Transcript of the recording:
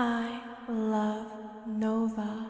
I love Nova.